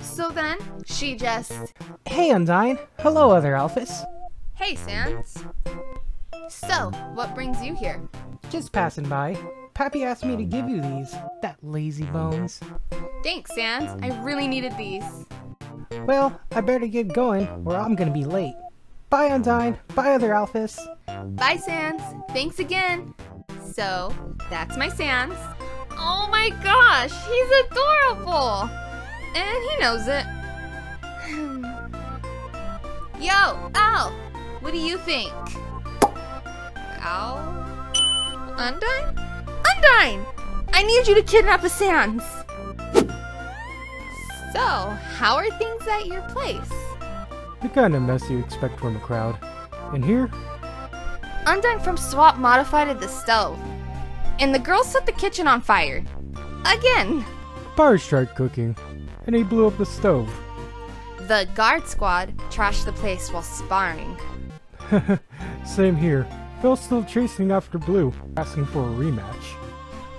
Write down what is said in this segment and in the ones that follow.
So then, she just, Hey, Undyne. Hello, other Alphys. hey, Sans. So, what brings you here? Just passing by. Pappy asked me to give you these. That lazy bones. Thanks, Sans. I really needed these. Well, I better get going, or I'm gonna be late. Bye, Undyne. Bye, other Alphys. Bye, Sans. Thanks again. So, that's my Sans. Oh my gosh, he's adorable! And he knows it. Yo, Al! What do you think? Al? Undyne? Undyne! I need you to kidnap a Sans! So, how are things at your place? The kind of mess you expect from a crowd. And here, Undyne from Swap modified the stove. And the girls set the kitchen on fire. Again! Fire started cooking, and he blew up the stove. The guard squad trashed the place while sparring. Same here. Phil's still chasing after Blue, asking for a rematch.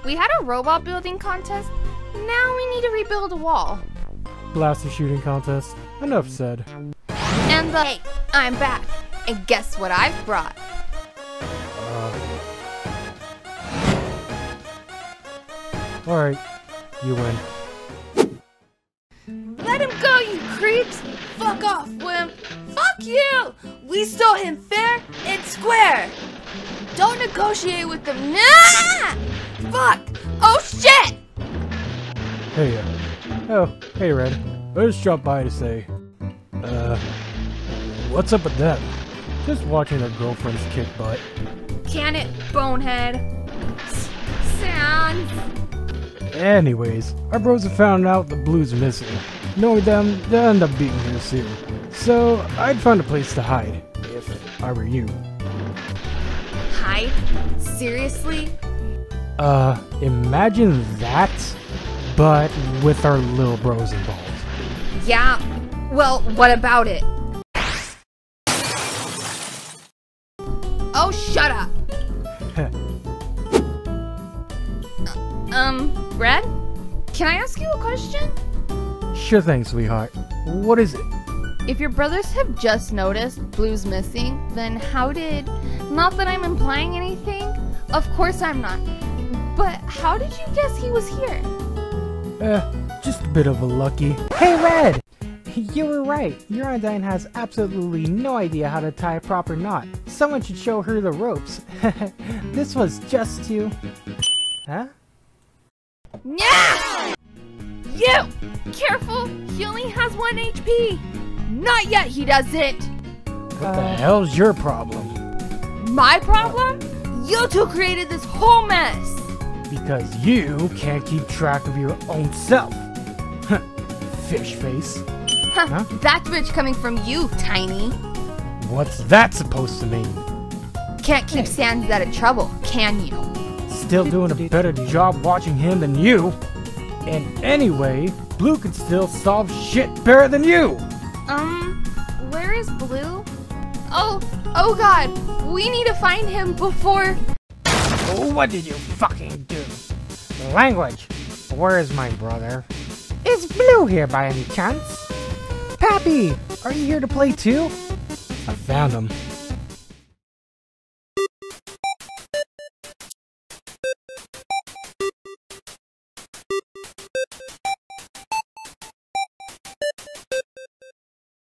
We had a robot building contest. Now we need to rebuild a wall. Blaster shooting contest. Enough said. And the hey, I'm back. And guess what I've brought? Alright, you win. Let him go, you creeps! Fuck off, Wim! Fuck you! We stole him fair and square! Don't negotiate with them. Nah! Fuck! Oh shit! Hey, uh, oh, hey Red. I just dropped by to say, uh, what's up with them? Just watching their girlfriends kick butt. Can it, bonehead? Sans. Anyways, our bros have found out the Blue's missing. Knowing them, they'll end up being here soon. So, I'd find a place to hide, if I were you. Hide? Seriously? Uh, imagine that, but with our little bros involved. Yeah. Well, what about it? Oh, shut up! Um, Red? Can I ask you a question? Sure thing, sweetheart. What is it? If your brothers have just noticed Blue's missing, then how did. Not that I'm implying anything. Of course I'm not. But how did you guess he was here? Eh, just a bit of a lucky. Hey, Red! You were right. Your Undyne has absolutely no idea how to tie a proper knot. Someone should show her the ropes. this was just to... Huh? Yeah! You! Careful! He only has one HP! Not yet, he doesn't! What the hell's your problem? My problem? You two created this whole mess! Because you can't keep track of your own self. Fish face. Huh, Huh? That's rich coming from you, Tiny. What's that supposed to mean? Can't keep Sans out of trouble, can you? Still doing a better job watching him than you. And anyway, Blue can still solve shit better than you. Um, where is Blue? Oh, oh god, we need to find him before. What did you fucking do? Language. Where is my brother? Is Blue here by any chance? Pappy, are you here to play too? I found him.